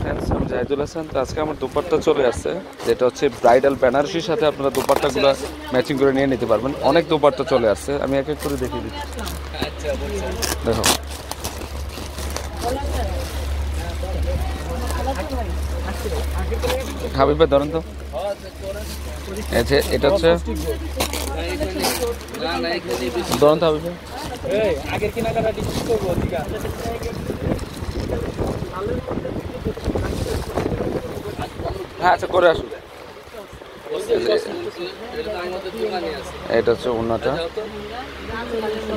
Friends Hasan. তো আজকে আমার দুপাট্টা চলে আসছে, যেটা হচ্ছে ব্রাইডাল বেনারসির সাথে আপনারা দুপাট্টাগুলো ম্যাচিং করে নিয়ে নিতে পারবেন। অনেক দুপাট্টা চলে আসছে, আমি এক এক করে দেখিয়ে দিচ্ছি। দেখো। হাবিব ধরেন তো। এই এটা হচ্ছে ধরেন তো হাবিব হ্যাঁ আচ্ছা করে আসুন। এটা হচ্ছে ওনাটা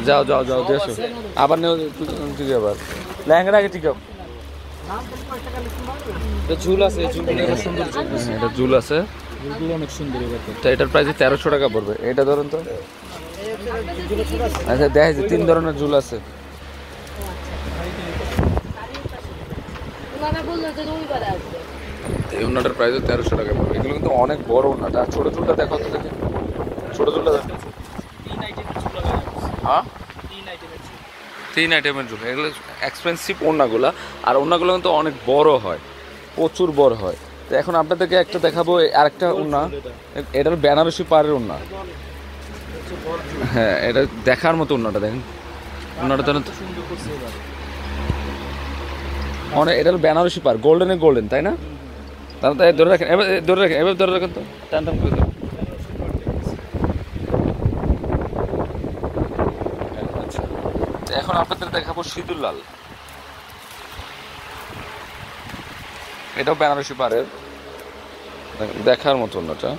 যাও যাও যাও দিয়ে আসো আবার নেও ঠিক আবার। লেহেঙ্গাটা আগে ঠিক ঝুল আছে ঝুল। এটা জুল আছে। অনেক সুন্দর তো এটার প্রাইস তেরোশো টাকা পড়বে। এটা ধরুন তো। আচ্ছা দেখা যাচ্ছে তিন ধরনের ঝুল আছে। বলল যে রবিবারে আসবে। এই উন্নাটার প্রাইস তেরোশো টাকা পড়বে এগুলো কিন্তু অনেক বড় উন্নাটা। আর ছোটো চুলটা দেখো তো দেখি। ছোটো চুলটা দেখো। হ্যাঁ? তিন আইটেমের জুল এগুলো এক্সপেন্সিভ ওড়নাগুলো আর ওড়নাগুলো কিন্তু অনেক বড় হয়। প্রচুর বড় হয়। তো এখন আপনাদেরকে একটা দেখাবো আরেকটা ওড়না এটার বেনারসি পাড়ের ওড়না হ্যাঁ এটা দেখার মতো ওড়নাটা দেখেন। ওড়নাটা তো অনেক এটা হলো বেনারসি পার গোল্ডেনে গোল্ডেন তাই না? তাহলে তাই ধরে রাখেন, এবার ধরে রাখেন, এবার ধরে রাখেন তো। টান টান করে ধরুন। আচ্ছা। এখন আপনাদের দেখাবো সিঁদুর লাল। এটাও বেনারসি পাড়ের। দেখার মতো ওনাটা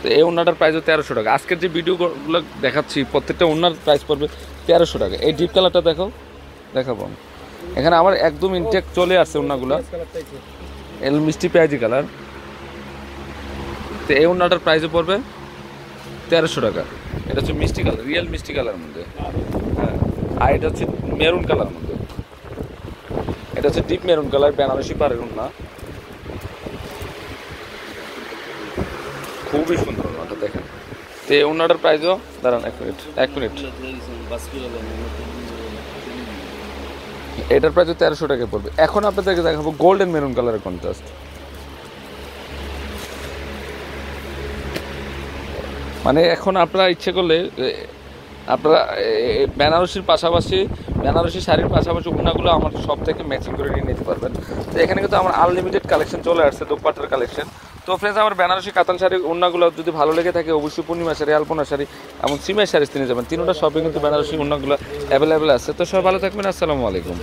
তো এই ওনাটার প্রাইস তেরোশো টাকা। আজকের যে ভিডিওগুলো দেখাচ্ছি, প্রত্যেকটা ওনার প্রাইস পড়বে তেরোশো টাকা। এই ডিপ কালারটা দেখো দেখাবো। এখানে আমার একদম ইনটেক চলে আসছে ওনাগুলো এল মিষ্টি পেঁয়াজি কালার। তো এই ওনাটার প্রাইসে পড়বে তেরোশো টাকা। এটা হচ্ছে মিষ্টি কালার রিয়েল মিষ্টি কালার মধ্যে। হ্যাঁ আর এটা হচ্ছে মেরুন কালার মধ্যে। এটা হচ্ছে ডিপ মেরুন কালার, বেনারসি পাড়ের না খুবই সুন্দর ওনাটা দেখেন। তো এই ওনাটার প্রাইসও দাঁড়ান এক মিনিট এক মিনিট এটার প্রাইস তেরোশো টাকা পড়বে। এখন আপনাদেরকে দেখাবো গোল্ডেন মেরুন কালারের কন্ট্রাস্ট মানে এখন আপনারা ইচ্ছে করলে আপনারা বেনারসির পাশাপাশি, বেনারসি শাড়ির পাশাপাশি উন্নাগুলো আমার সব থেকে ম্যাচিং করে নিয়ে নিতে পারবেন। তো এখানে কিন্তু আমার আনলিমিটেড কালেকশন চলে আসছে, দোপাট্টার কালেকশন তো ফ্রেন্ডস আমার বেনারসি কাতান শাড়ি, উন্নাগুলো যদি ভালো লেগে থাকে, অবশ্যই পূর্ণিমা শাড়ি, আলপনা শাড়ি এবং সিমের শাড়ি কিনে যাবেন। তিনটা সবই কিন্তু বেনারসি উন্নাগুলো অ্যাভেলেবেল আছে। তো সব ভালো থাকবেন, আসসালামু আলাইকুম।